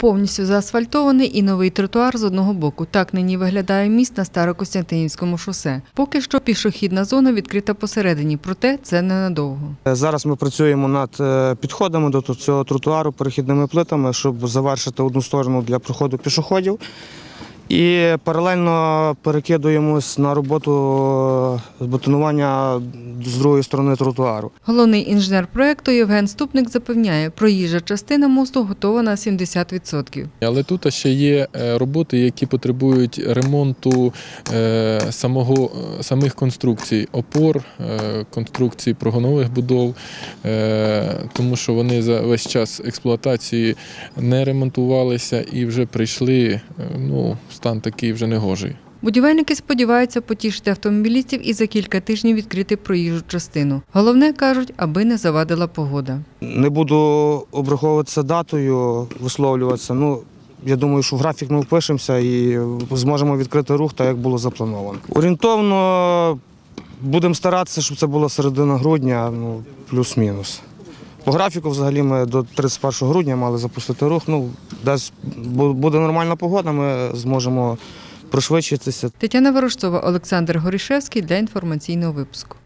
Повністю заасфальтований і новий тротуар з одного боку. Так нині виглядає міст на Старокостянтинівському шосе. Поки що пішохідна зона відкрита посередині, проте це ненадовго. Е, Зараз ми працюємо над е, підходами до цього тротуару перехідними плитами, щоб завершити одну сторону для проходу пішоходів. І паралельно перекидуємось на роботу е, бетонування з другої сторони тротуару. Головний інженер проекту Євген Ступник запевняє, проїжджа частина мосту готова на 70%. Але тут ще є е, роботи, які потребують ремонту е, самого, самих конструкцій, опор, конструкцій прогонових будов, тому що вони за весь час експлуатації не ремонтувалися і вже прийшли ну, в стан такий вже негожий. Будівельники сподіваються потішити автомобілістів і за кілька тижнів відкрити проїжджу частину. Головне кажуть, аби не завадила погода. Не буду обраховуватися датою, висловлюватися. Ну, я думаю, що в графік ми впишемося і зможемо відкрити рух так, як було заплановано. Орієнтовно будемо старатися, щоб це було середина грудня, ну, плюс-мінус. По графіку, взагалі, ми до 31 грудня мали запустити рух. Ну, десь буде нормальна погода, ми зможемо пришвидшитися. Тетяна Ворожцова, Олександр Горішевський для інформаційного випуску.